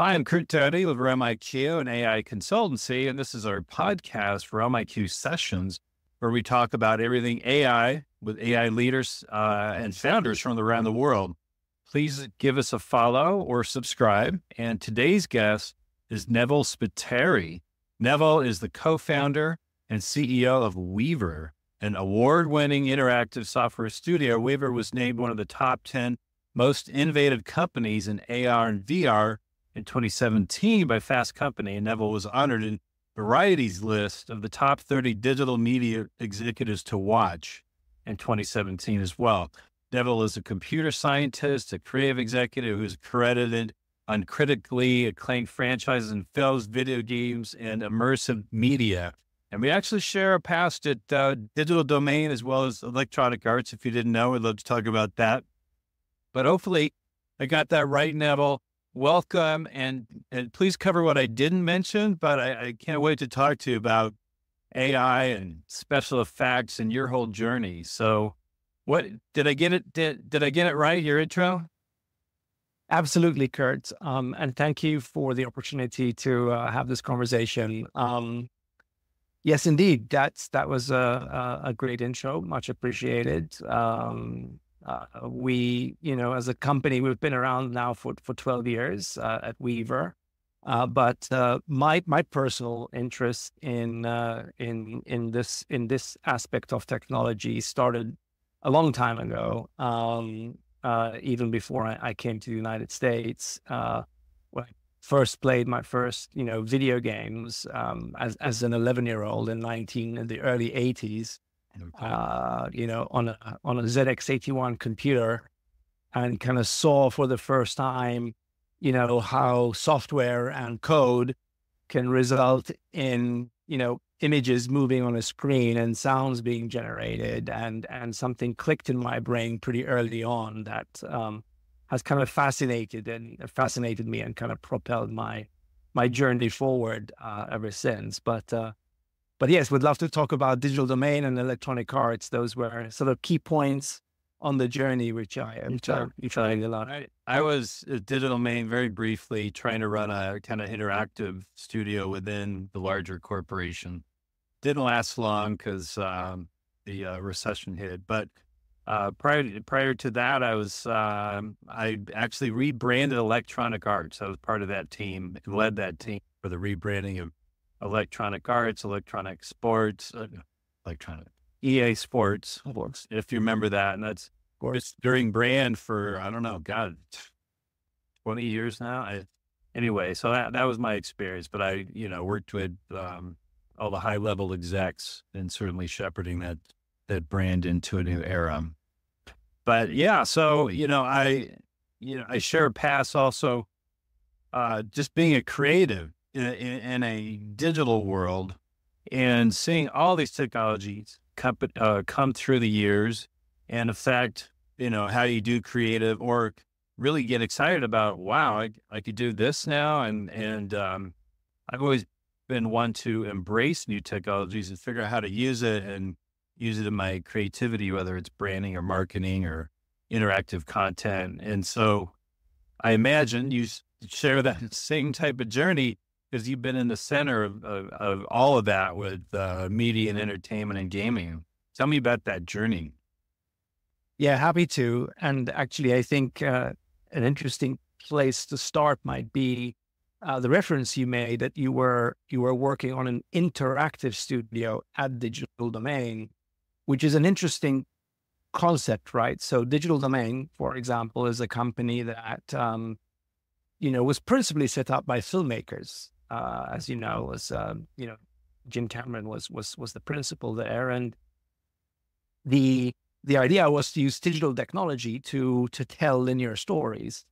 Hi, I'm Curt Doty with Realm IQ, an AI consultancy, and this is our podcast, Realm IQ Sessions, where we talk about everything AI with AI leaders uh, and founders from around the world. Please give us a follow or subscribe. And today's guest is Neville Spiteri. Neville is the co-founder and CEO of WEVR, an award-winning interactive software studio. WEVR was named one of the top 10 most innovative companies in AR and VR in 2017 by Fast Company, and Neville was honored in Variety's list of the top 30 digital media executives to watch in 2017 as well. Neville is a computer scientist, a creative executive who's credited on critically acclaimed franchises and films, video games, and immersive media. And we actually share a past at uh, Digital Domain as well as Electronic Arts. If you didn't know, I'd love to talk about that. But hopefully, I got that right, Neville welcome and, and please cover what I didn't mention, but I, I, can't wait to talk to you about AI and special effects and your whole journey. So what did I get it? Did, did I get it right? Your intro? Absolutely, Curt. Um, and thank you for the opportunity to uh, have this conversation. Um, yes, indeed. That's, that was a, a, great intro. Much appreciated. Um, uh, we, you know, as a company, we've been around now for, for 12 years uh, at WEVR. Uh, but uh, my my personal interest in uh, in in this in this aspect of technology started a long time ago, um, uh, even before I, I, came to the United States. when I first played my first you know video games um, as as an 11 year old in 19 in the early 80s uh, you know, on a on a ZX81 computer, and kind of saw for the first time, you know, how software and code can result in you know images moving on a screen and sounds being generated, and and something clicked in my brain pretty early on that um, has kind of fascinated and fascinated me and kind of propelled my my journey forward uh, ever since. But uh, but yes, we'd love to talk about digital domain and electronic arts. Those were sort of key points on the journey, which I am trying a lot. I, I was a digital domain very briefly trying to run a kind of interactive studio within the larger corporation. Didn't last long because um, the uh, recession hit. But uh, prior to, prior to that, I was um, I actually rebranded Electronic Arts. I was part of that team and led that team for the rebranding of Electronic Arts, Electronic Sports, uh, Electronic EA Sports, if you remember that. And that's it's during brand for, I don't know, God, 20 years now. I, anyway, so that, that was my experience. But I, you know, worked with um, all the high level execs and certainly shepherding that, that brand into a new era. But yeah, so, you know, I, you know, I share a pass also, uh, just being a creative in a, in a digital world and seeing all these technologies come, uh, come through the years and affect, you know, how you do creative or really get excited about, wow, I, I could do this now. And, and, um, I've always been one to embrace new technologies and figure out how to use it and use it in my creativity, whether it's branding or marketing or interactive content. And so I imagine you share that same type of journey because you've been in the center of, of, of all of that with uh, media and entertainment and gaming. Tell me about that journey. Yeah, happy to. And actually, I think uh, an interesting place to start might be uh, the reference you made that you were you were working on an interactive studio at Digital Domain, which is an interesting concept, right? So, Digital Domain, for example, is a company that um, you know was principally set up by filmmakers uh, as you know, was um, you know Jim Cameron was was was the principal there, and the the idea was to use digital technology to to tell linear stories.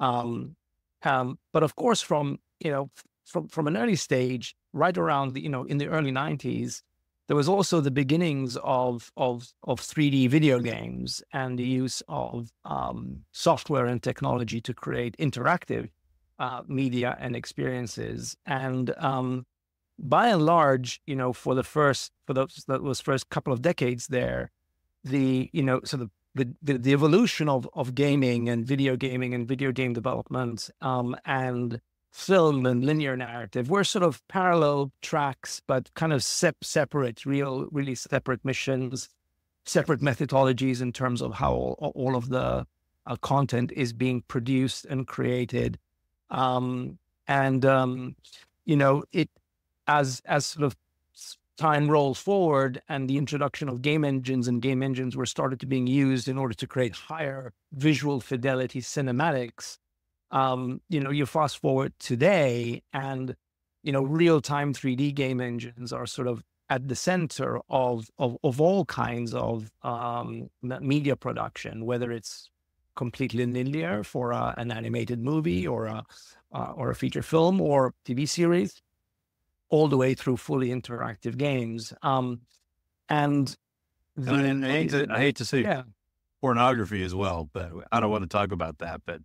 Um, um, but of course, from you know from from an early stage, right around the you know in the early '90s, there was also the beginnings of of of 3D video games and the use of um, software and technology to create interactive uh, media and experiences. And um, by and large, you know, for the first for those those first couple of decades there, the you know sort of the, the, the evolution of of gaming and video gaming and video game development um, and film and linear narrative. We're sort of parallel tracks, but kind of sep- separate, real, really separate missions, separate methodologies in terms of how all, all of the uh, content is being produced and created. Um, and um, you know, it as as sort of time rolls forward and the introduction of game engines and game engines were started to being used in order to create higher visual fidelity cinematics um, you know, you fast forward today and, you know, real time 3D game engines are sort of at the center of, of, of all kinds of um, media production, whether it's completely linear for a, an animated movie or a, uh, or a feature film or TV series, all the way through fully interactive games. Um, and, the, and I, hate to, I hate to say yeah. pornography as well, but I don't want to talk about that. But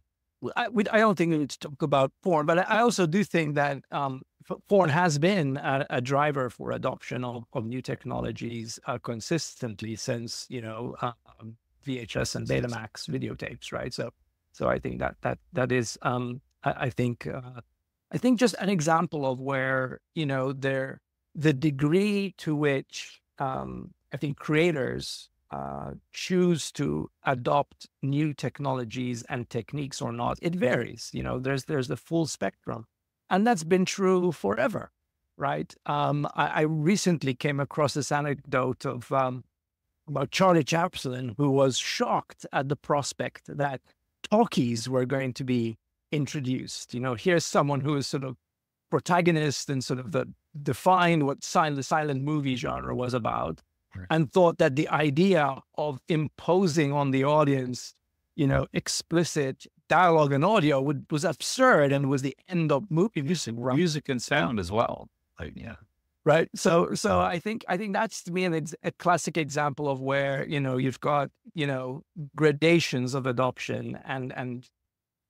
I, we, I don't think we need to talk about porn, but I also do think that um, porn has been a, a, driver for adoption of, of new technologies uh, consistently since you know um, VHS and Betamax videotapes, right? So, so I think that that that is, um, I, I, think, uh, I think just an example of where you know there the degree to which um, I think creators uh, choose to adopt new technologies and techniques or not, it varies. You know, there's there's the full spectrum, and that's been true forever, right? Um, I, I, recently came across this anecdote of um, about Charlie Chaplin, who was shocked at the prospect that talkies were going to be introduced. You know, here's someone who is sort of protagonist and sort of the defined what silent, the silent movie genre was about and thought that the idea of imposing on the audience, you know, explicit dialogue and audio would, was absurd and was the end of movie music. Music and sound as well. Like, yeah. Right. So, so I think, I think that's to me an, a classic example of where, you know, you've got, you know, gradations of adoption and, and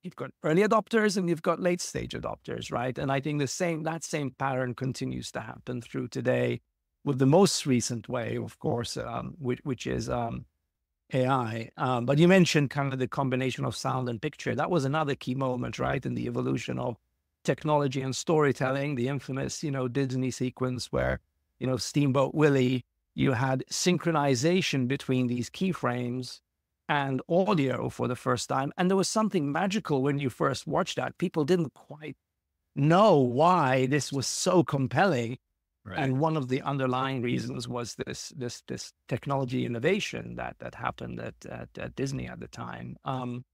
you've got early adopters and you've got late stage adopters. Right. And I think the same, that same pattern continues to happen through today with the most recent wave, of course, um, which, which, is um, AI. Um, but you mentioned kind of the combination of sound and picture. That was another key moment, right, in the evolution of technology and storytelling. The infamous, you know, Disney sequence where, you know, Steamboat Willie, you had synchronization between these keyframes and audio for the first time. And there was something magical when you first watched that. People didn't quite know why this was so compelling Right. And one of the underlying reasons was this this this technology innovation that that happened at at, at Disney at the time. Um,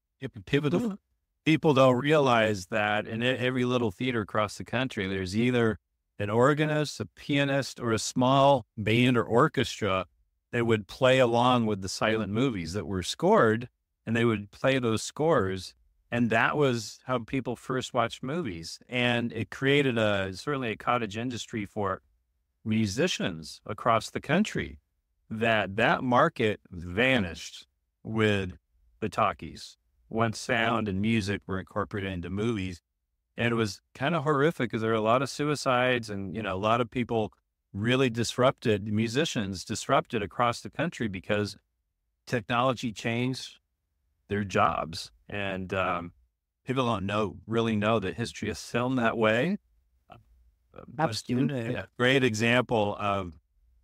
people don't, people don't realize that in every little theater across the country, there's either an organist, a pianist, or a small band or orchestra that would play along with the silent movies that were scored, and they would play those scores. And that was how people first watched movies, and it created a certainly a cottage industry for musicians across the country that that market vanished with the talkies once sound and music were incorporated into movies and it was kind of horrific because there were a lot of suicides and you know a lot of people really disrupted musicians disrupted across the country because technology changed their jobs and um, people don't know really know the history of film that way Absolutely. Yeah, great example of,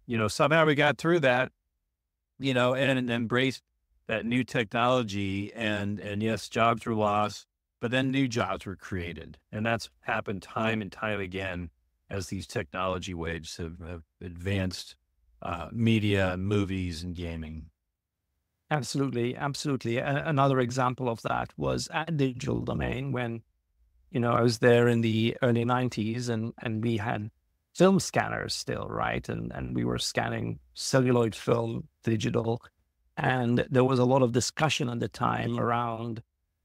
you know, somehow we got through that, you know, and, and embraced that new technology and, and yes, jobs were lost, but then new jobs were created. And that's happened time and time again as these technology waves have, have advanced uh, media, movies, and gaming. Absolutely, absolutely. A- another example of that was at Digital Domain when you know, I was there in the early 90s and, and we had film scanners still, right? And, and we were scanning celluloid film, digital. And there was a lot of discussion at the time around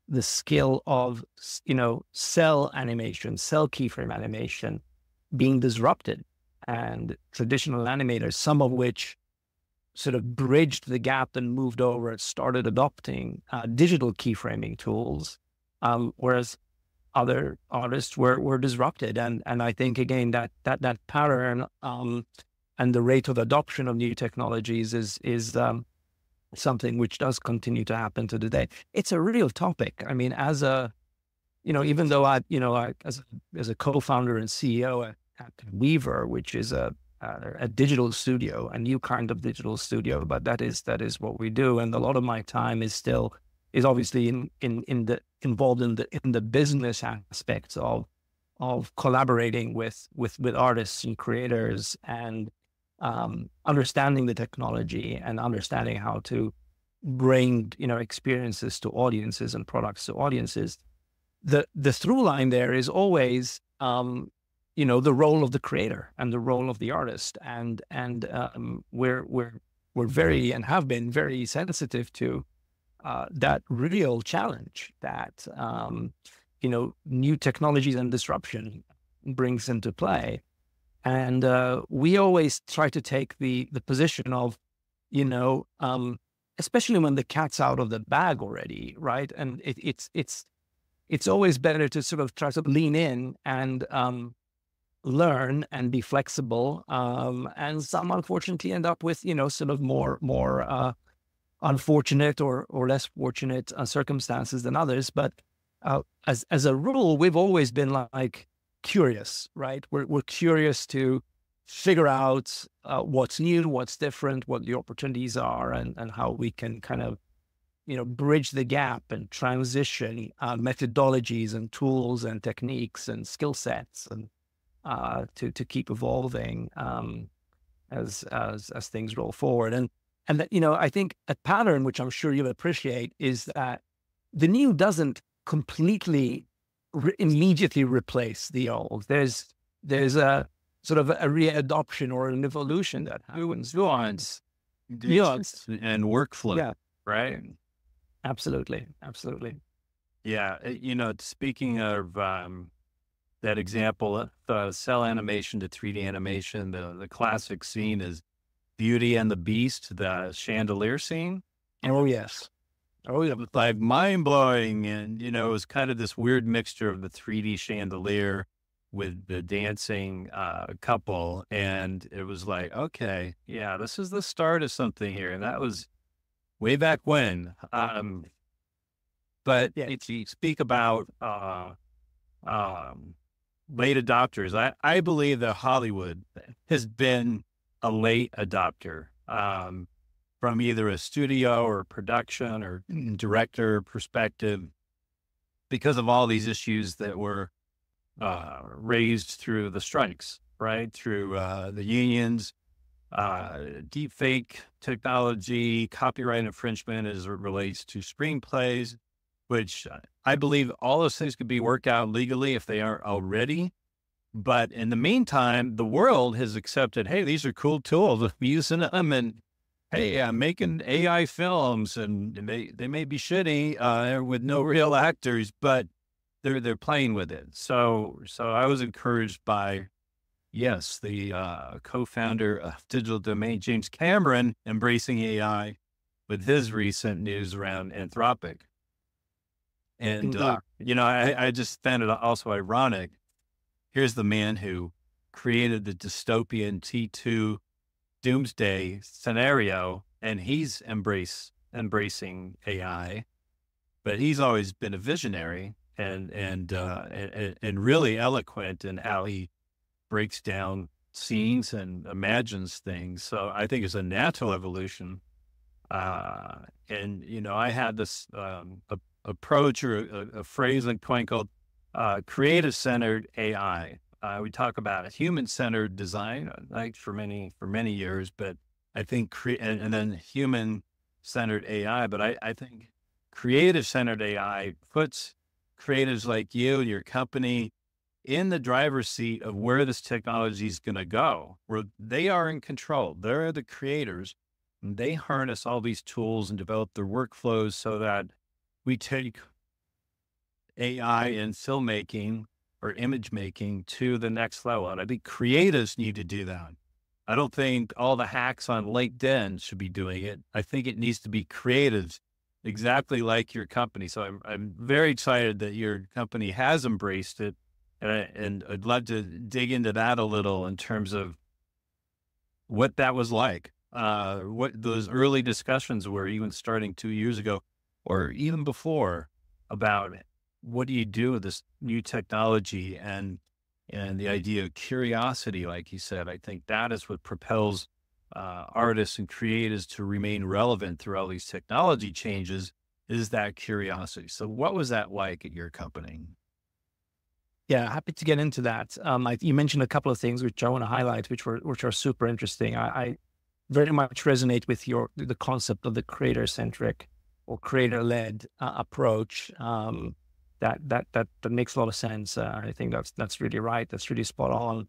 the skill of, you know, cel animation, cel keyframe animation being disrupted. And traditional animators, some of which sort of bridged the gap and moved over, and started adopting uh, digital keyframing tools. Um, whereas other artists were were disrupted. And and I think again that that that pattern um, and the rate of adoption of new technologies is is um, something which does continue to happen to today. It's a real topic. I mean, as a you know, even though I, you know, I, as a, as a co-founder and CEO at, at WEVR, which is a, a a digital studio, a new kind of digital studio, but that is that is what we do, and a lot of my time is still is obviously in in in the involved in the in the business aspects of of collaborating with with with artists and creators and um, understanding the technology and understanding how to bring you know experiences to audiences and products to audiences the the through line there is always um, you know the role of the creator and the role of the artist. And and um, we're we're we're very and have been very sensitive to uh, that real challenge that um, you know new technologies and disruption brings into play and uh, we always try to take the the position of you know um, especially when the cat's out of the bag already right and it, it's it's it's always better to sort of try to lean in and um, learn and be flexible. Um, and some unfortunately end up with, you know, sort of more, more uh, unfortunate or, or less fortunate uh, circumstances than others. But uh, as, as a rule, we've always been like curious, right? We're, we're curious to figure out uh, what's new, what's different, what the opportunities are, and, and how we can kind of you know bridge the gap and transition uh, methodologies and tools and techniques and skill sets and uh, to to keep evolving um, as as as things roll forward and and that you know I think a pattern which I'm sure you appreciate is that the new doesn't completely re- immediately replace the old. There's there's a sort of a readoption or an evolution that happens. Nuance, nuance, and workflow. Yeah. Right. Absolutely. Absolutely. Yeah. Eh, you know, speaking of um, that example, uh, cel animation to 3D animation, the, the classic scene is Beauty and the Beast, the chandelier scene. Oh, yes. Oh, it was like mind blowing. And, you know, it was kind of this weird mixture of the 3D chandelier with the dancing uh, couple. And it was like, okay, yeah, this is the start of something here. And that was way back when. Um, but yeah. if you speak about uh, um, late adopters, I, I believe that Hollywood has been a late adopter um, from either a studio or production or director perspective because of all these issues that were uh, raised through the strikes, right? Through uh, the unions, uh, deep fake technology, copyright infringement as it relates to screenplays, which I believe all those things could be worked out legally if they aren't already. But in the meantime, the world has accepted, hey, these are cool tools. I'm using them and hey, I'm making AI films and they, they may be shitty uh, with no real actors, but they're they're playing with it. So so I was encouraged by Yes, the uh, co-founder of Digital Domain, James Cameron, embracing AI with his recent news around Anthropic. And uh, you know, I, I just found it also ironic. Here's the man who created the dystopian T2 doomsday scenario, and he's embrace embracing AI, but he's always been a visionary and and uh, and, and really eloquent in how he breaks down scenes and imagines things. So I think it's a natural evolution. Uh, and, you know, I had this um, a, approach or a, a, phrase and point called uh, creative centered AI. Uh, we talk about a human centered design, uh, like for many, for many years, but I think, cre- and, and then human centered AI, but I, I think creative centered AI puts creatives like you and your company in the driver's seat of where this technology is going to go, where they are in control. They're the creators. And they harness all these tools and develop their workflows so that we take AI in filmmaking or image making to the next level. And I think creatives need to do that. I don't think all the hacks on LinkedIn should be doing it. I think it needs to be creatives, exactly like your company. So I'm, I'm very excited that your company has embraced it and, I, and I'd love to dig into that a little in terms of what that was like, uh, what those early discussions were, even starting two years ago or even before, about what do you do with this new technology and and the idea of curiosity, like you said, I think that is what propels uh, artists and creators to remain relevant through all these technology changes is that curiosity. So, what was that like at your company? Yeah, happy to get into that. Um, I, you mentioned a couple of things which I want to highlight, which were which are super interesting. I, I very much resonate with your the concept of the creator centric or creator led uh, approach. Um, that that that that makes a lot of sense. Uh, I think that's that's really right. That's really spot on.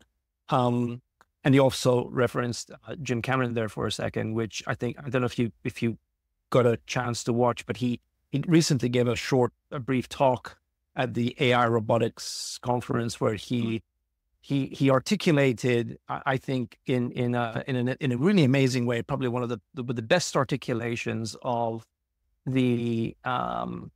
Um, and you also referenced uh, Jim Cameron there for a second, which I think I don't know if you if you got a chance to watch, but he he recently gave a short, a brief talk at the AI robotics conference where he he he articulated, I think, in in a in a, in a really amazing way, probably one of the the, the best articulations of the um,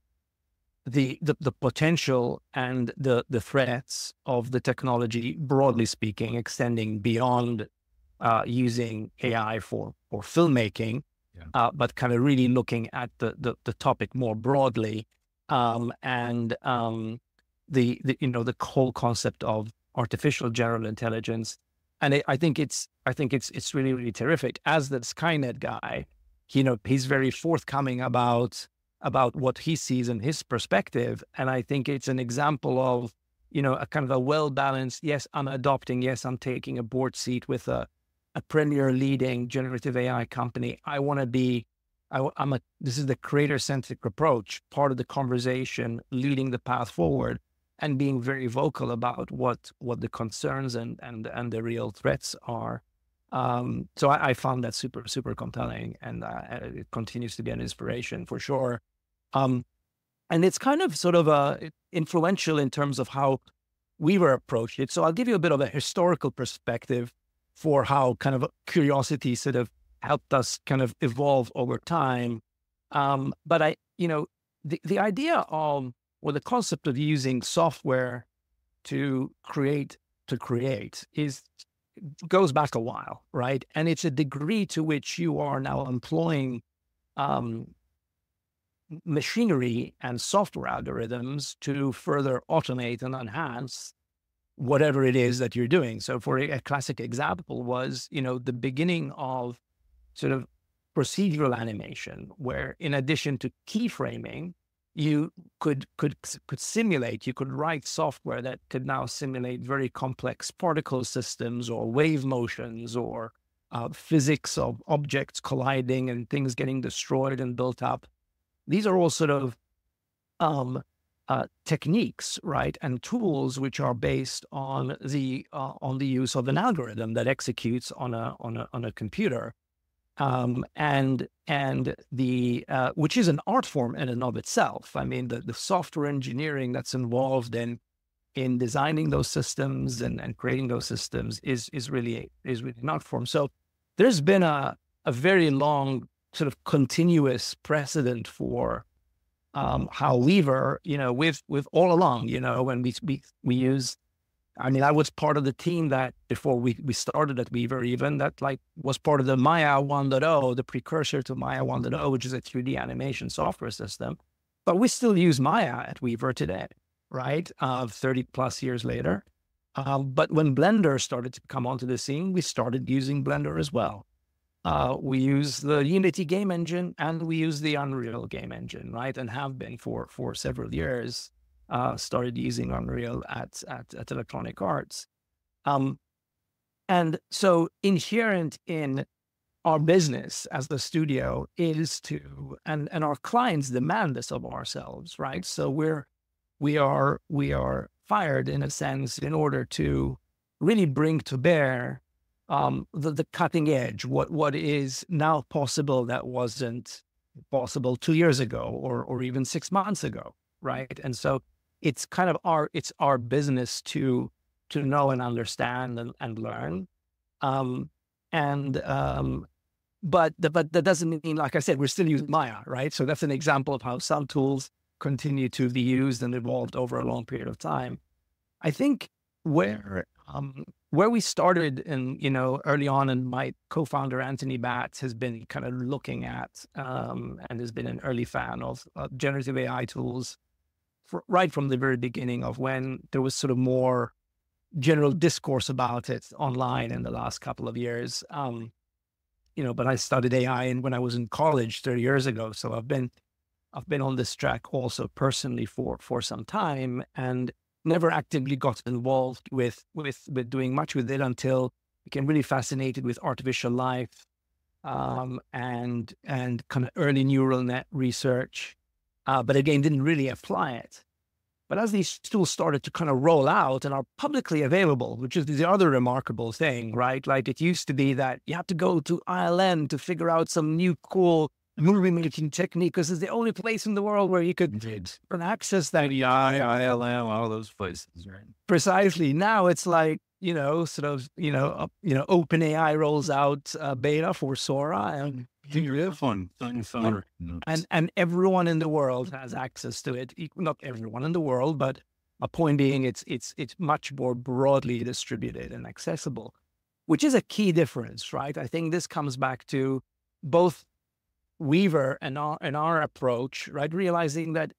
the, the, the potential and the the threats of the technology, broadly speaking, extending beyond uh, using AI for for filmmaking, yeah. uh, but kind of really looking at the the, the topic more broadly, um, and um, the, the you know the whole concept of artificial general intelligence, and it, I think it's I think it's it's really really terrific. As the Skynet guy, you know, he's very forthcoming about about what he sees in his perspective. And I think it's an example of, you know, a kind of a well balanced, yes, I'm adopting, yes, I'm taking a board seat with a, a premier leading generative AI company. I want to be, I, am a, this is the creator centric approach, part of the conversation, leading the path forward and being very vocal about what, what the concerns and, and, and the real threats are. Um, so I, I, found that super, super compelling and uh, it continues to be an inspiration for sure. Um, and it's kind of sort of uh, influential in terms of how we were approached it. So I'll give you a bit of a historical perspective for how kind of curiosity sort of helped us kind of evolve over time. Um, but I, you know, the, the idea of, or the concept of using software to create, to create is goes back a while, right? And it's a degree to which you are now employing um, machinery and software algorithms to further automate and enhance whatever it is that you're doing. So for a, classic example was, you know, the beginning of sort of procedural animation, where in addition to keyframing, you could could could simulate, you could write software that could now simulate very complex particle systems or wave motions or uh, physics of objects colliding and things getting destroyed and built up these are all sort of um, uh, techniques, right, and tools which are based on the uh, on the use of an algorithm that executes on a on a on a computer, um, and and the uh, which is an art form in and of itself. I mean, the the software engineering that's involved in in designing those systems and, and creating those systems is is really is really an art form. So there's been a a very long sort of continuous precedent for um, how WEVR, you know, with with all along, you know, when we we we use, I mean, I was part of the team that before we we started at WEVR, even that like was part of the Maya 1.0, the precursor to Maya 1.0, which is a 3D animation software system. But we still use Maya at WEVR today, right? Uh, 30 plus years later. Um, but when Blender started to come onto the scene, we started using Blender as well uh, we use the Unity game engine and we use the Unreal game engine, right? And have been for for several years. Uh, started using Unreal at at, at Electronic Arts, um, and so inherent in our business as the studio is to and and our clients demand this of ourselves, right? So we're we are we are fired in a sense in order to really bring to bear um, the, the cutting edge, what what is now possible that wasn't possible two years ago or or even six months ago, right? And so it's kind of our it's our business to to know and understand and, and learn. Um, and um, but the, but that doesn't mean, like I said, we're still using Maya, right? So that's an example of how some tools continue to be used and evolved over a long period of time. I think where um, where we started and you know early on and my co-founder anthony batts has been kind of looking at um, and has been an early fan of uh, generative ai tools right from the very beginning of when there was sort of more general discourse about it online in the last couple of years. Um, you know, but I studied AI and when I was in college 30 years ago. So I've been I've been on this track also personally for for some time and never actively got involved with with with doing much with it until became really fascinated with artificial life um, and and kind of early neural net research, uh, but again didn't really apply it. But as these tools started to kind of roll out and are publicly available, which is the other remarkable thing, right? Like it used to be that you had to go to ILM to figure out some new cool movie making technique because it's the only place in the world where you could access that. AI, ILM, all those places, right? Precisely. Now it's like, you know, sort of, you know, uh, you know, OpenAI rolls out uh, beta for Sora and fun. fun. And and everyone in the world has access to it. Not everyone in the world, but a point being it's it's it's much more broadly distributed and accessible, which is a key difference, right? I think this comes back to both WEVR and our and our approach, right? Realizing that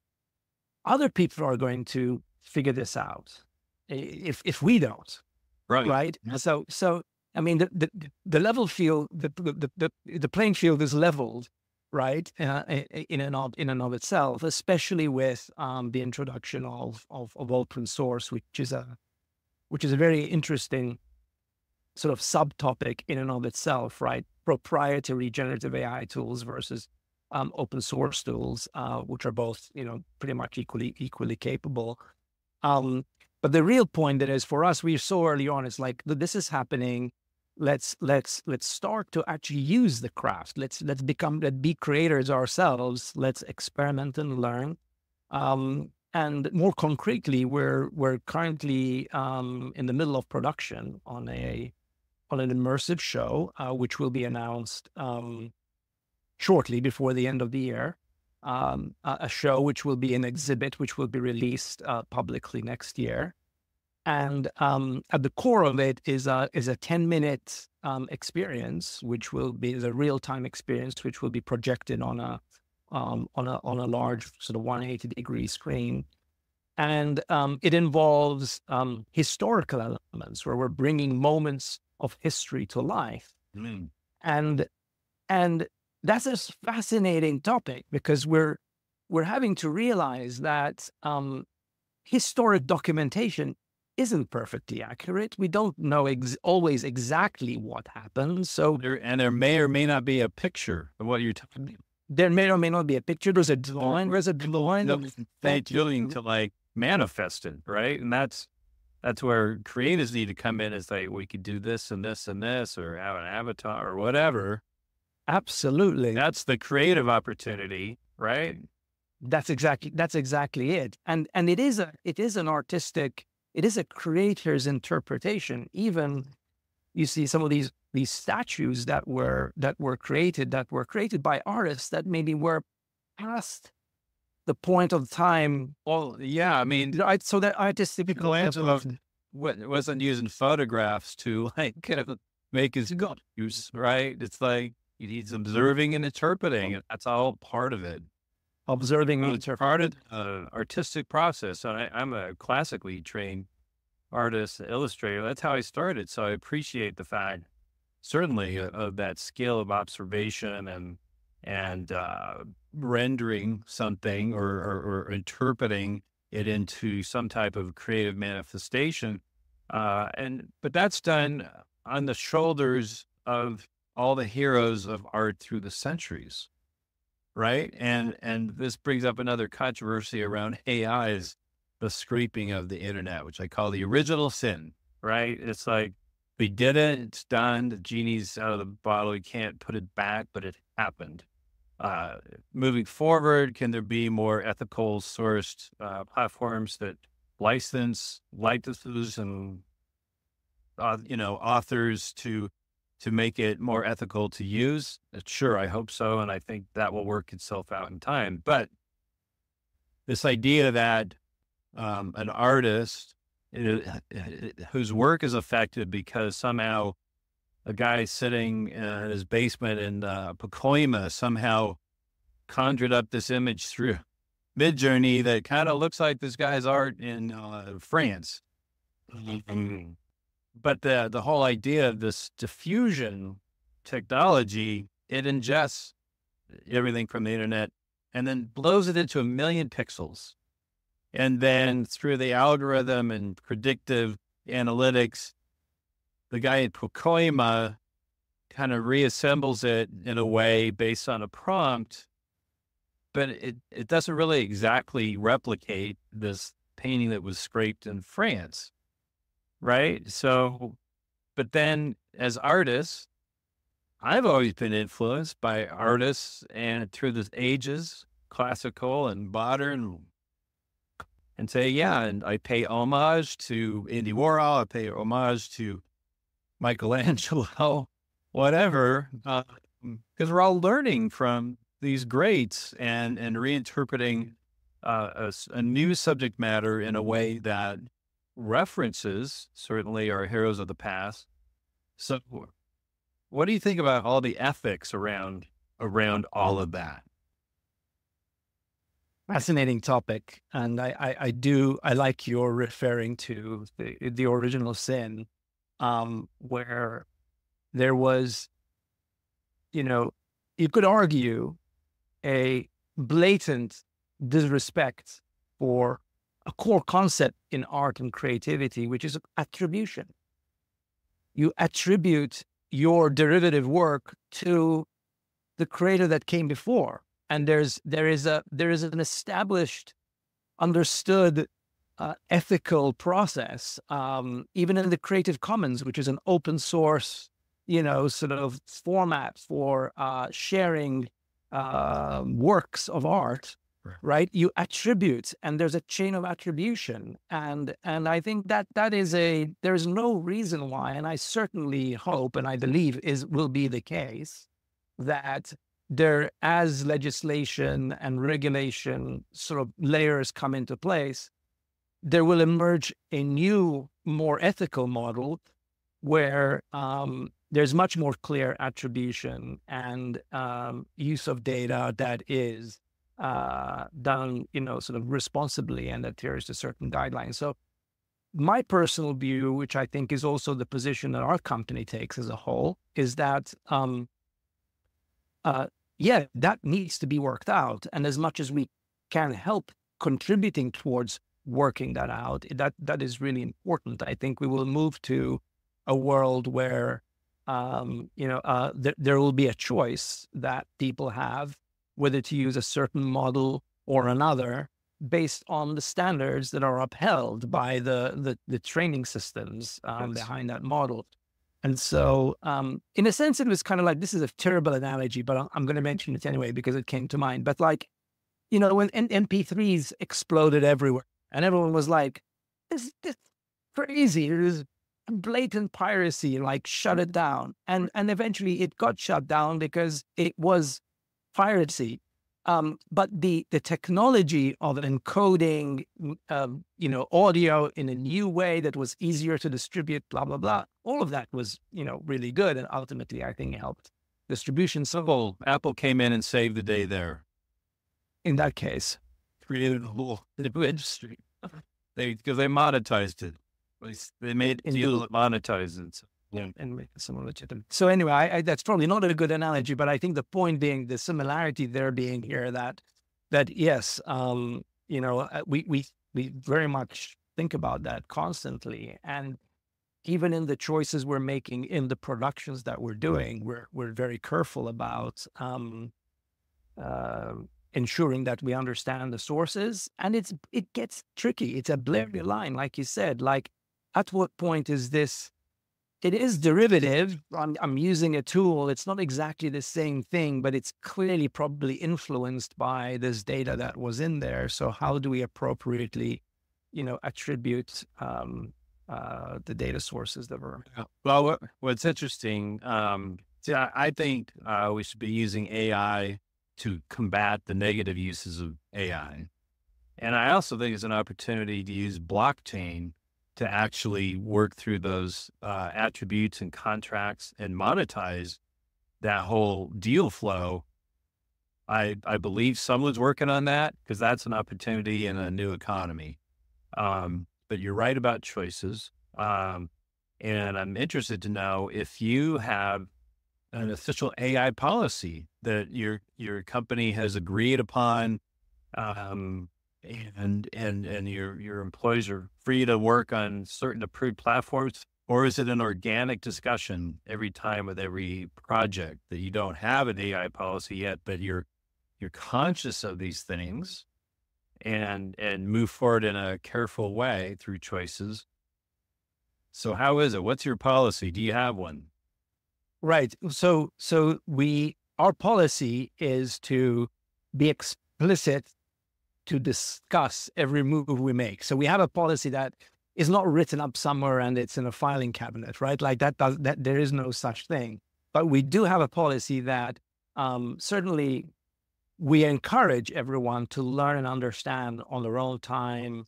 other people are going to figure this out if if we don't. Right. Right. So so I mean the the, the level field the, the the the playing field is leveled, right? Uh, in and of in and of itself, especially with um, the introduction of, of of open source, which is a which is a very interesting sort of subtopic in and of itself, right? proprietary generative AI tools versus um, open source tools, uh, which are both, you know, pretty much equally equally capable. Um, but the real point that is for us, we so early on, it's like this is happening. Let's let's let's start to actually use the craft. Let's let's become let be creators ourselves. Let's experiment and learn. Um, and more concretely, we're we're currently um, in the middle of production on a on an immersive show, uh, which will be announced um, shortly before the end of the year. Um, a show which will be an exhibit, which will be released uh, publicly next year. And um, at the core of it is a is a ten minute um, experience, which will be the real time experience, which will be projected on a um, on a on a large sort of 180 degree screen and um, it involves um, historical elements where we're bringing moments of history to life. Mm. And and that's a fascinating topic because we're we're having to realize that um, historic documentation isn't perfectly accurate. We don't know ex- always exactly what happened. So there, and there may or may not be a picture of what you're talking about. There may or may not be a picture. There's a drawing. There's a drawing. They're doing to like manifest it, right? And that's that's where creatives need to come in and say, we could do this and this and this, or have an avatar or whatever. Absolutely. That's the creative opportunity, right? That's exactly that's exactly it. And and it is a it is an artistic, it is a creator's interpretation. Even you see some of these these statues that were that were created that were created by artists that maybe were past the point of time. Well, yeah, I mean, I, so that artistic Michelangelo wasn't using photographs to like kind of make his good use, right? It's like he's observing and interpreting. That's all part of it. Observing and interpreting. Part of uh, artistic process. I, I'm a classically trained artist, illustrator. That's how I started. So I appreciate the fact, certainly, uh, of that skill of observation and and uh, rendering something or, or, or, interpreting it into some type of creative manifestation. Uh, and but that's done on the shoulders of all the heroes of art through the centuries, right? And and this brings up another controversy around AI is the scraping of the internet, which I call the original sin, right? It's like we did it, it's done, the genie's out of the bottle, we can't put it back, but it happened. Uh, moving forward, can there be more ethical sourced uh, platforms that license licenses and uh, you know authors to to make it more ethical to use? Uh, sure, I hope so, and I think that will work itself out in time. But this idea that um, an artist whose work is affected because somehow a guy sitting in his basement in uh, Pacoima somehow conjured up this image through Midjourney that kind of looks like this guy's art in uh, France. Mm-hmm. But the the whole idea of this diffusion technology, it ingests everything from the internet and then blows it into a million pixels. And then through the algorithm and predictive analytics, the guy at Pacoima kind of reassembles it in a way based on a prompt, but it, it doesn't really exactly replicate this painting that was scraped in France. Right. So, but then as artists, I've always been influenced by artists and through the ages, classical and modern, and say, yeah, and I pay homage to Andy Warhol, I pay homage to Michelangelo, whatever, because uh, we're all learning from these greats and and reinterpreting uh, a, a new subject matter in a way that references certainly our heroes of the past. So what do you think about all the ethics around around all of that? Fascinating topic, and I, I, I do I like your referring to the the original sin, um, where there was, you know, you could argue a blatant disrespect for a core concept in art and creativity, which is attribution. You attribute your derivative work to the creator that came before and there's there is a there is an established understood uh, ethical process um, even in the creative commons which is an open source you know sort of format for uh, sharing uh, works of art right. you attribute and there's a chain of attribution. And and i think that that is a there's no reason why and i certainly hope and i believe is will be the case that there as legislation and regulation sort of layers come into place there will emerge a new more ethical model where um, there's much more clear attribution and um, use of data that is uh, done, you know, sort of responsibly and adheres to certain guidelines. So my personal view, which I think is also the position that our company takes as a whole, is that, um, uh, yeah, that needs to be worked out. And as much as we can help contributing towards working that out, that that is really important. I think we will move to a world where, um, you know, uh, th- there will be a choice that people have whether to use a certain model or another based on the standards that are upheld by the the, the training systems um, yes. behind that model. And so, um, in a sense, it was kind of like this is a terrible analogy, but I'm going to mention it anyway because it came to mind. But like, you know, when MP3s exploded everywhere, and everyone was like, "This, this crazy! It was blatant piracy! Like, shut it down!" And and eventually, it got shut down because it was piracy. Um, but the the technology of encoding, um, you know, audio in a new way that was easier to distribute, blah blah blah, all of that was, you know, really good, and ultimately, I think, helped distribution. So Apple, Apple came in and saved the day there. In that case, created a whole new industry. They because they monetized it. They made deal that monetized it. So yeah. and make it somewhat legitimate. So anyway, I, I, that's probably not a good analogy, but I think the point being the similarity there being here that that yes, um, you know, uh, we we we very much think about that constantly, and even in the choices we're making in the productions that we're doing, we're we're very careful about um, uh, ensuring that we understand the sources, and it's it gets tricky. It's a blurry line, like you said. Like, at what point is this? it is derivative. I'm, I'm, using a tool. It's not exactly the same thing, but it's clearly probably influenced by this data that was in there. So how do we appropriately, you know, attribute um, uh, the data sources that were? Well, what, what's interesting, um, see, I, I think uh, we should be using AI to combat the negative uses of AI. And I also think it's an opportunity to use blockchain to actually work through those uh, attributes and contracts and monetize that whole deal flow I, I believe someone's working on that because that's an opportunity in a new economy. Um, but you're right about choices. Um, and I'm interested to know if you have an official AI policy that your your company has agreed upon, um, and and and your your employees are free to work on certain approved platforms, or is it an organic discussion every time with every project that you don't have an AI policy yet, but you're you're conscious of these things and and move forward in a careful way through choices. So how is it? What's your policy? Do you have one? Right. So so we our policy is to be explicit to discuss every move we make. So we have a policy that is not written up somewhere and it's in a filing cabinet, right? Like that does that there is no such thing. But we do have a policy that um, certainly we encourage everyone to learn and understand on their own time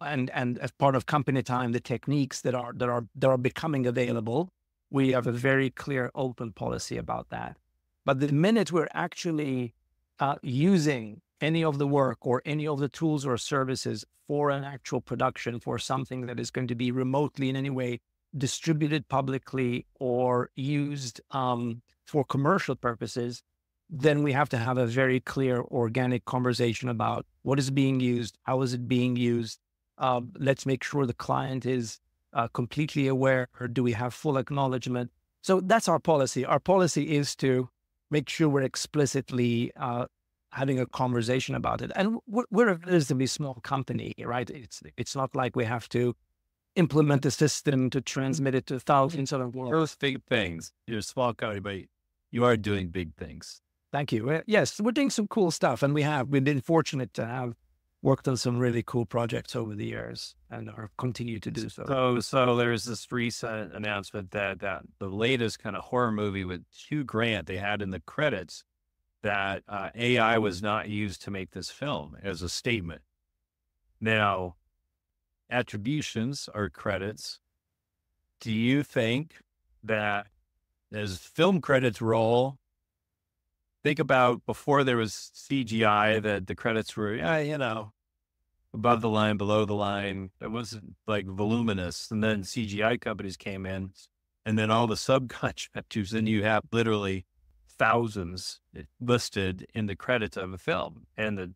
and and as part of company time the techniques that are that are that are becoming available we have a very clear open policy about that but the minute we're actually uh, using any of the work or any of the tools or services for an actual production for something that is going to be remotely in any way distributed publicly or used um, for commercial purposes then we have to have a very clear organic conversation about what is being used, how is it being used. Uh, let's make sure the client is uh, completely aware, or do we have full acknowledgement? So that's our policy. Our policy is to make sure we're explicitly uh, having a conversation about it. And we're, we're a relatively small company, right? It's it's not like we have to implement a system to transmit it to thousands of worlds. Those big things. You're a small company, but you are doing big things. Thank you. Yes, we're doing some cool stuff, and we have. We've been fortunate to have worked on some really cool projects over the years, and are continue to do so. So, so there's this recent announcement that that the latest kind of horror movie with Hugh Grant they had in the credits that uh, AI was not used to make this film as a statement. Now, attributions are credits. Do you think that as film credits roll, think about before there was CGI that the credits were, yeah, you know, above the line, below the line. It wasn't like voluminous. And then CGI companies came in and then all the subcontractors, and you have literally thousands eh, listed in the credits of a film and the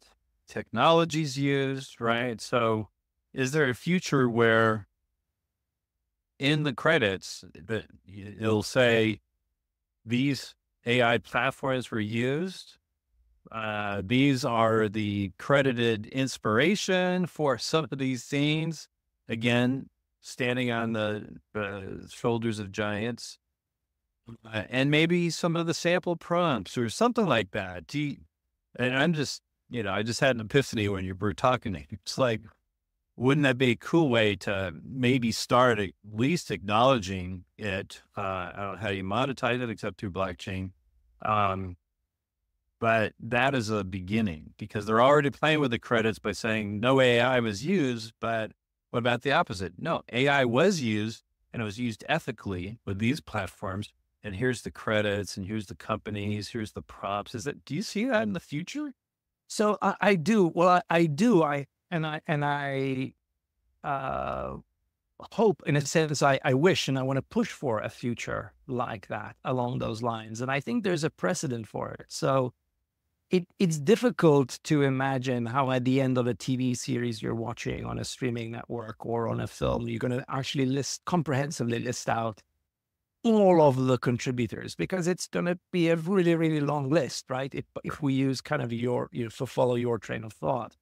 technologies used, right? So is there a future where in the credits that it'll say these AI platforms were used. Uh, these are the credited inspiration for some of these scenes. Again, standing on the uh, shoulders of giants. Uh, and maybe some of the sample prompts or something like that. You, and I'm just, you know, I just had an epiphany when you were talking. It's like, wouldn't that be a cool way to maybe start at least acknowledging it? Uh, I don't know how you monetize it except through blockchain. Um, but that is a beginning because they're already playing with the credits by saying no AI was used. But what about the opposite? No, AI was used and it was used ethically with these platforms. And here's the credits and here's the companies, here's the props. Is that, do you see that in the future? So I, I do. Well, I, I do. I, and I, and I, uh, hope in a sense I, I wish and I want to push for a future like that along those lines. And I think there's a precedent for it. So it it's difficult to imagine how at the end of a TV series you're watching on a streaming network or on a film, you're gonna actually list comprehensively list out all of the contributors because it's going to be a really, really long list, right? If, if we use kind of your, you know, to follow your train of thought.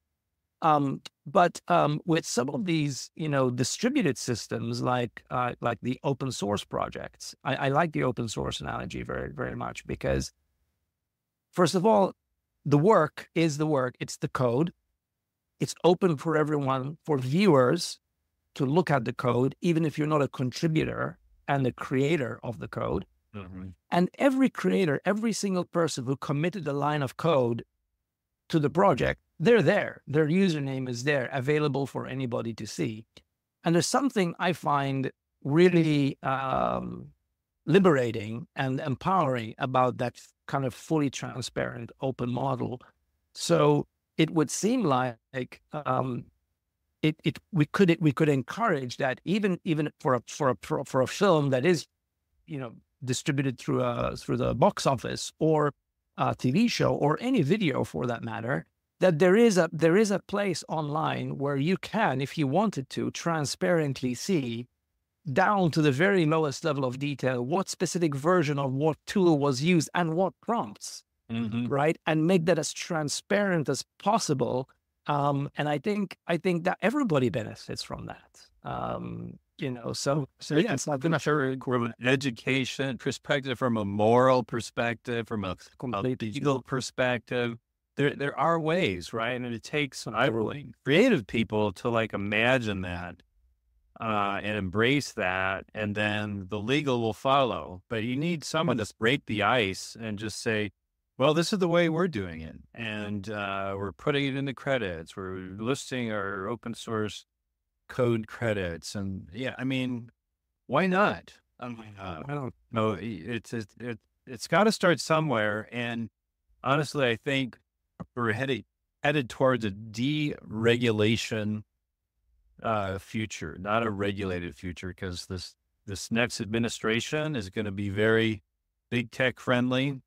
Um, but um, with some of these, you know, distributed systems like uh, like the open source projects, I, I like the open source analogy very very much because, first of all, the work is the work. It's the code. It's open for everyone, for viewers to look at the code, even if you're not a contributor and the creator of the code. Mm-hmm. And every creator, every single person who committed a line of code to the project they're there. Their username is there, available for anybody to see. And there's something I find really um, liberating and empowering about that kind of fully transparent, open model. So it would seem like um, it, it we could we could encourage that even even for a for a for a film that is you know distributed through a through the box office or a TV show or any video for that matter that there is a there is a place online where you can if you wanted to transparently see down to the very lowest level of detail what specific version of what tool was used and what prompts mm-hmm. right? And make that as transparent as possible. Um, and i think i think that everybody benefits from that um, you know so so yeah it's not gonna sure from an education perspective from a moral perspective from a, a legal perspective there there are ways right and it takes I really creative people to like imagine that uh, and embrace that and then the legal will follow but you need someone to break the ice and just say well, this is the way we're doing it. And uh, we're putting it in the credits. We're listing our open source code credits. And yeah, I mean, why not? I mean, uh, I don't know. It's, it's, it, it's got to start somewhere. And honestly, I think we're headed, headed towards a deregulation uh, future, not a regulated future, because this, this next administration is going to be very big tech friendly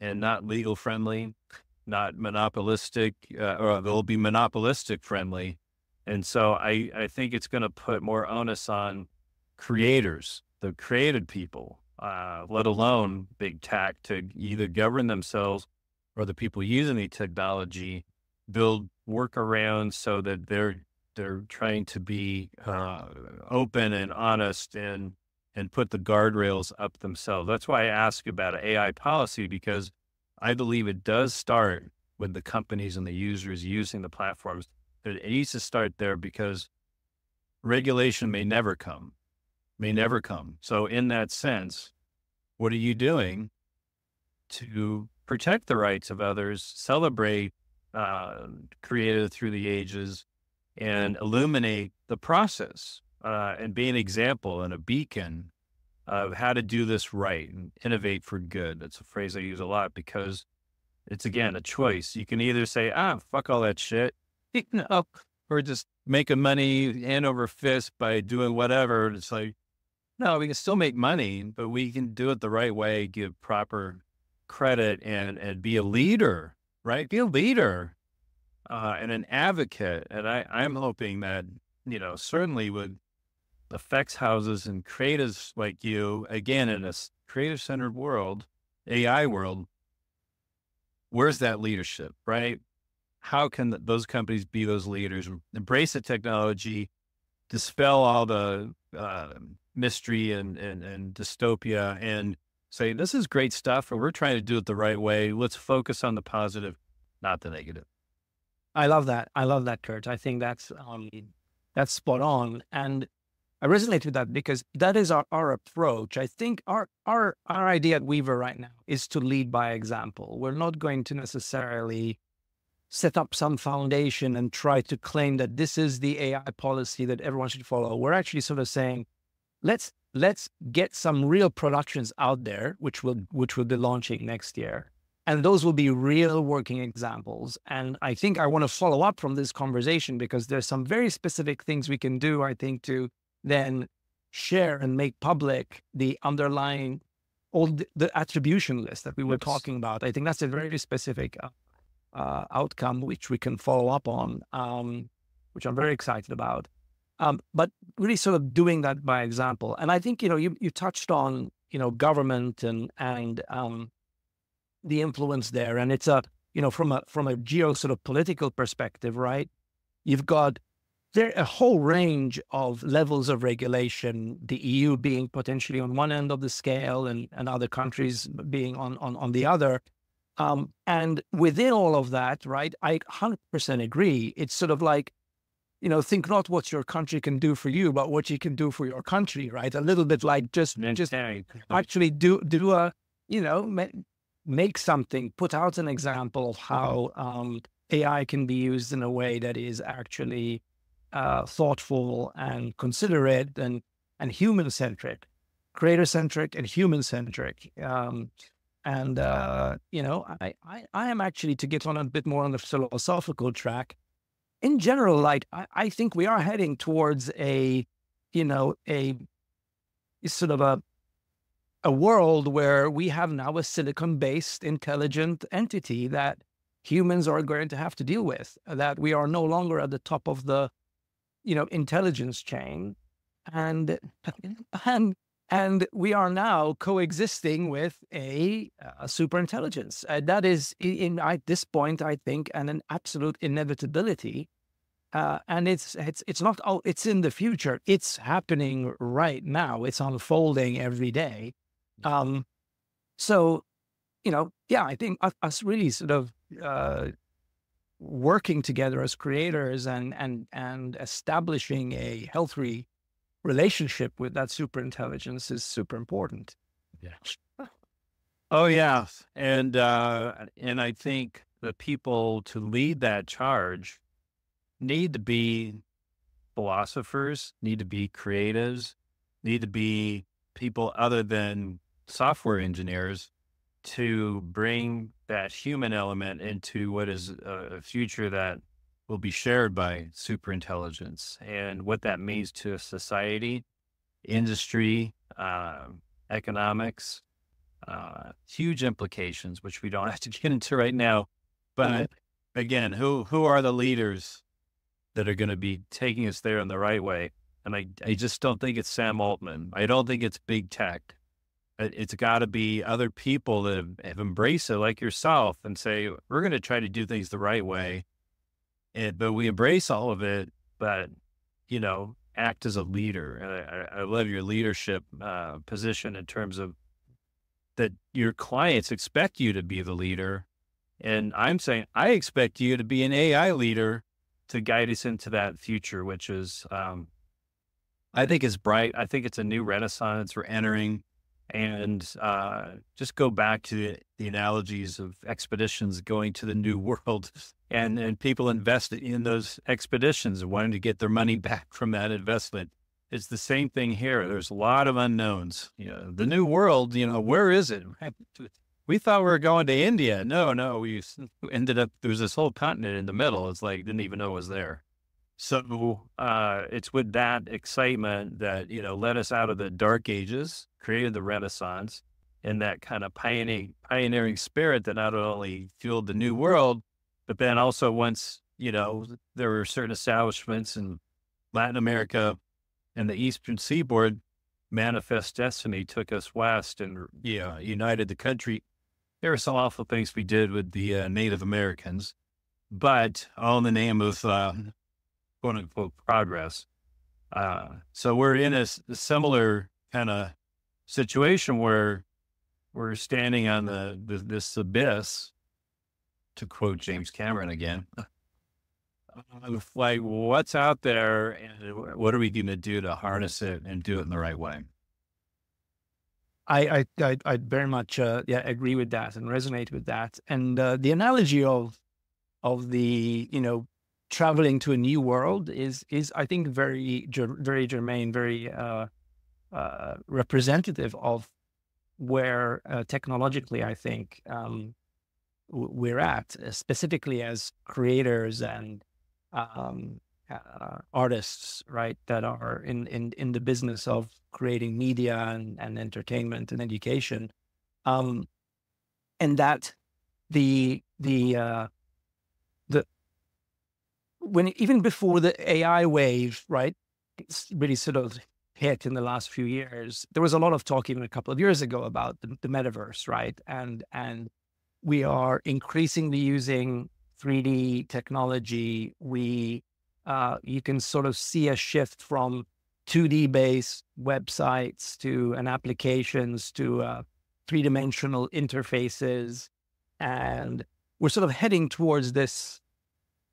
and not legal friendly, not monopolistic, uh, or they'll be monopolistic friendly. And so I, I think it's going to put more onus on creators, the created people, uh, let alone big tech to either govern themselves or the people using the technology build workarounds so that they're they're trying to be uh, open and honest and and put the guardrails up themselves. That's why I ask about AI policy because I believe it does start with the companies and the users using the platforms. It needs to start there because regulation may never come, may never come. So, in that sense, what are you doing to protect the rights of others, celebrate uh, created through the ages, and illuminate the process uh, and be an example and a beacon of how to do this right and innovate for good. That's a phrase I use a lot because it's again a choice. You can either say, ah, fuck all that shit, you or just making money hand over fist by doing whatever. It's like, no, we can still make money, but we can do it the right way, give proper credit and and be a leader, right? Be a leader uh, and an advocate. And I, I'm hoping that, you know, certainly with effects houses and creatives like you, again, in a creative centered world, AI world, where's that leadership, right? How can those companies be those leaders, embrace the technology, dispel all the uh, mystery and, and, and dystopia, and say, this is great stuff, and we're trying to do it the right way. Let's focus on the positive, not the negative. I love that. I love that, Curt. I think that's um, that's spot on. And I resonate with that because that is our, our approach. I think our, our, our idea at WEVR right now is to lead by example. We're not going to necessarily set up some foundation and try to claim that this is the AI policy that everyone should follow. We're actually sort of saying, let's let's get some real productions out there, which will which will be launching next year. And those will be real working examples. And I think I want to follow up from this conversation because there's some very specific things we can do, I think, to then share and make public the underlying all the, the attribution list that we were talking about. I think that's a very specific uh, uh, outcome which we can follow up on, um, which I'm very excited about. Um, but really, sort of doing that by example. And I think you know you you touched on you know government and and um, the influence there, and it's a you know from a from a geo sort of political perspective, right? You've got there a whole range of levels of regulation, the EU being potentially on one end of the scale and, and other countries being on, on, on the other. Um, and within all of that, right, I 100% agree. It's sort of like, you know, think not what your country can do for you, but what you can do for your country, right? A little bit like just, just actually do, do a, you know, make something, put out an example of how um, AI can be used in a way that is actually uh, thoughtful and considerate and and human centric, creator centric and human centric. Um, And uh, you know, I, I I am actually to get on a bit more on the philosophical track. In general, like I, I think we are heading towards a, you know, a sort of a a world where we have now a silicon based intelligent entity that humans are going to have to deal with, uh, that we are no longer at the top of the, you know, intelligence chain. And, and, and we are now coexisting with a, a super intelligence. Uh, that is, in, at this point, I think, an, an absolute inevitability. Uh, and it's it's it's not oh it's in the future it's happening right now it's unfolding every day um, so, you know, yeah, I think us really sort of uh, working together as creators and and and establishing a healthy relationship with that super intelligence is super important. Yeah. Oh yeah, and uh, and I think the people to lead that charge need to be philosophers, need to be creatives, need to be people other than software engineers to bring that human element into what is a, future that will be shared by super intelligence and what that means to society, industry, uh, economics, uh, huge implications, which we don't have to get into right now. But again, who who are the leaders that are going to be taking us there in the right way? And I, I just don't think it's Sam Altman. I don't think it's big tech. It's got to be other people that have, have, embraced it, like yourself, and say, we're going to try to do things the right way. And, but we embrace all of it, but, you know, act as a leader. I, I love your leadership uh, position in terms of that your clients expect you to be the leader. And I'm saying, I expect you to be an AI leader to guide us into that future, which is, um, I think is bright. I think it's a new renaissance we're entering and uh, just go back to the, the, analogies of expeditions going to the new world and, and people invested in those expeditions and wanting to get their money back from that investment. It's the same thing here. There's a lot of unknowns. You know, the new world, you know, where is it? We thought we were going to India. No, no, we ended up, there's this whole continent in the middle. It's like, didn't even know it was there. So uh, it's with that excitement that, you know, led us out of the dark ages, created the Renaissance, and that kind of pioneering, pioneering spirit that not only fueled the new world, but then also once, you know, there were certain establishments in Latin America and the Eastern seaboard, manifest destiny took us west and yeah, united the country. There were some awful things we did with the uh, Native Americans, but all in the name of uh, quote unquote progress. Uh, so we're in a, a similar kind of situation where we're standing on the, the, this abyss, to quote James Cameron again. like what's out there and what are we going to do to harness it and do it in the right way? I I I, very much uh, yeah agree with that and resonate with that. And uh, the analogy of of the you know traveling to a new world is is I think very very germane, very uh, uh, representative of where uh, technologically I think um, we're at, uh, specifically as creators and um, uh, artists, right, that are in, in in the business of creating media and, and entertainment and education, um, and that the the uh, the when even before the AI wave, right, it's really sort of hit in the last few years. There was a lot of talk even a couple of years ago about the, the metaverse, right? And and we are increasingly using 3D technology. We uh, you can sort of see a shift from 2D based websites to and applications to uh, three dimensional interfaces, and we're sort of heading towards this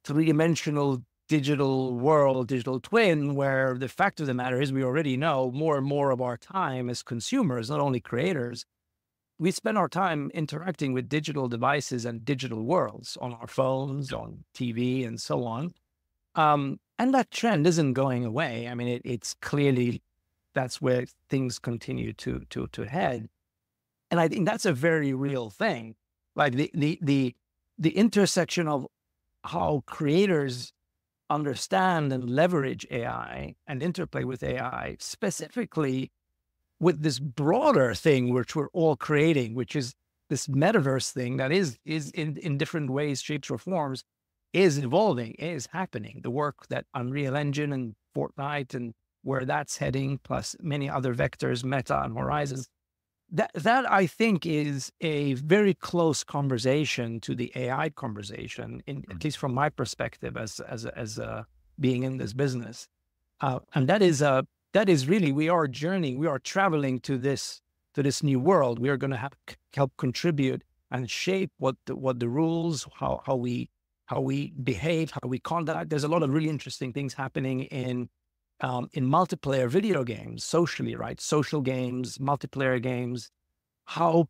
three dimensional digital world, digital twin, where the fact of the matter is we already know more and more of our time as consumers, not only creators, we spend our time interacting with digital devices and digital worlds on our phones, on TV, and so on. Um, and that trend isn't going away. I mean, it, it's clearly that's where things continue to to to head. And I think that's a very real thing. Like the the the the intersection of how creators understand and leverage AI and interplay with AI, specifically with this broader thing which we're all creating, which is this metaverse thing that is is in, in different ways, shapes, or forms, is evolving, is happening. The work that Unreal Engine and Fortnite and where that's heading, plus many other vectors, Meta and Horizons, that that I think is a very close conversation to the AI conversation, in, at least from my perspective as as as uh, being in this business, uh, and that is uh, that is really we are journeying, we are traveling to this to this new world. We are going to have help contribute and shape what the, what the rules, how how we how we behave, how we conduct. There's a lot of really interesting things happening in um, in multiplayer video games, socially, right? Social games, multiplayer games, how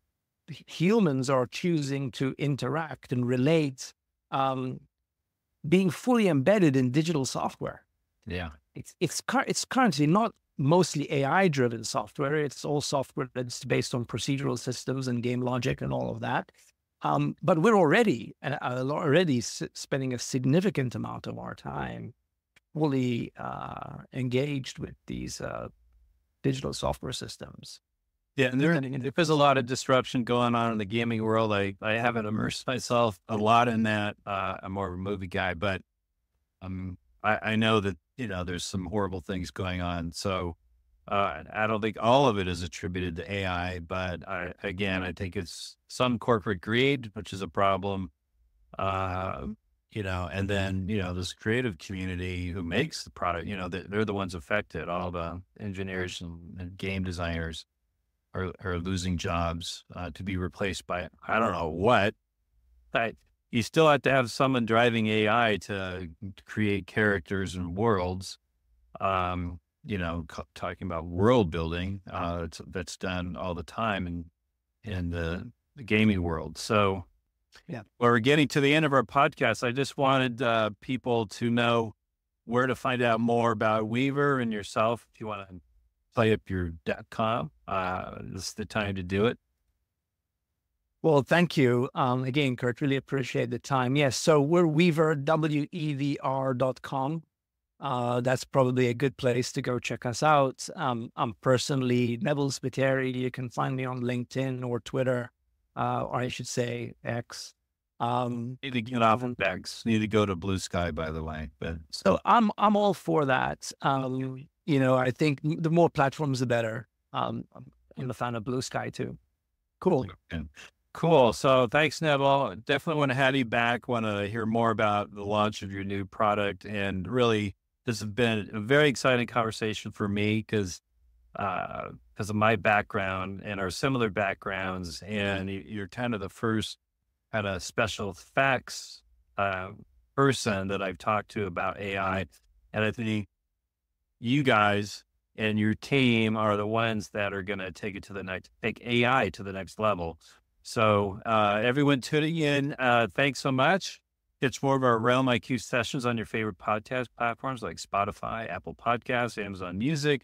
humans are choosing to interact and relate, um, being fully embedded in digital software. Yeah, it's it's it's currently not mostly AI driven software. It's all software that's based on procedural systems and game logic and all of that. Um, but we're already uh, already spending a significant amount of our time fully uh, engaged with these uh, digital software systems. Yeah, and there, there's a lot of disruption going on in the gaming world. I, I haven't immersed myself a lot in that. Uh, I'm more of a movie guy, but um, I, I know that you know there's some horrible things going on. So uh, I don't think all of it is attributed to AI, but I, again, I think it's some corporate greed, which is a problem. Uh, you know, and then, you know, this creative community who makes the product, you know, they're, they're the ones affected. All the engineers and, and game designers are, are losing jobs uh, to be replaced by, I don't know what, you still have to have someone driving AI to create characters and worlds. Um, you know, c- talking about world building, uh, that's done all the time in, in the, the gaming world. So, yeah. Well, we're getting to the end of our podcast. I just wanted uh, people to know where to find out more about WEVR and yourself. If you want to play up your .com, uh, this is the time to do it. Well, thank you um, again, Curt. Really appreciate the time. Yes, so we're WEVR, W-E-V-R dot com. Uh, that's probably a good place to go check us out. Um, I'm personally Neville Spiteri. You can find me on LinkedIn or Twitter uh, or I should say X. Um, need to get off of X. Need to go to Bluesky, by the way. But so I'm I'm all for that. Um, you know, I think the more platforms, the better. Um, I'm a fan of Bluesky too. Cool. Cool. So thanks, Neville. Definitely want to have you back. Want to hear more about the launch of your new product. And really, this has been a very exciting conversation for me because uh, because of my background and our similar backgrounds. And you're kind of the first kind of special effects uh, person that I've talked to about AI. And I think you guys and your team are the ones that are going to take it to the next, take AI to the next level. So, uh, everyone tuning in, uh, thanks so much. It's more of our RealmIQ sessions on your favorite podcast platforms like Spotify, Apple Podcasts, Amazon Music,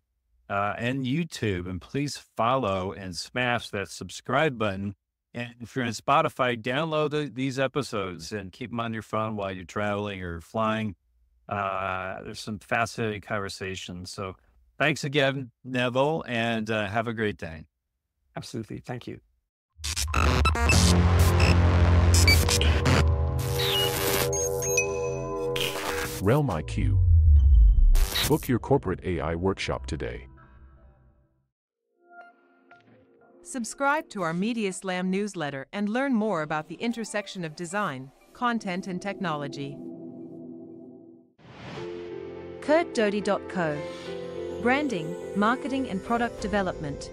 uh, and YouTube. And please follow and smash that subscribe button. And if you're in Spotify, download the, these episodes and keep them on your phone while you're traveling or flying. Uh, there's some fascinating conversations. So thanks again, Neville, and uh, have a great day. Absolutely. Thank you. RealmIQ. Book your corporate AI workshop today. Subscribe to our Media Slam newsletter and learn more about the intersection of design, content, and technology. CurtDoty.co Branding, Marketing, and Product Development.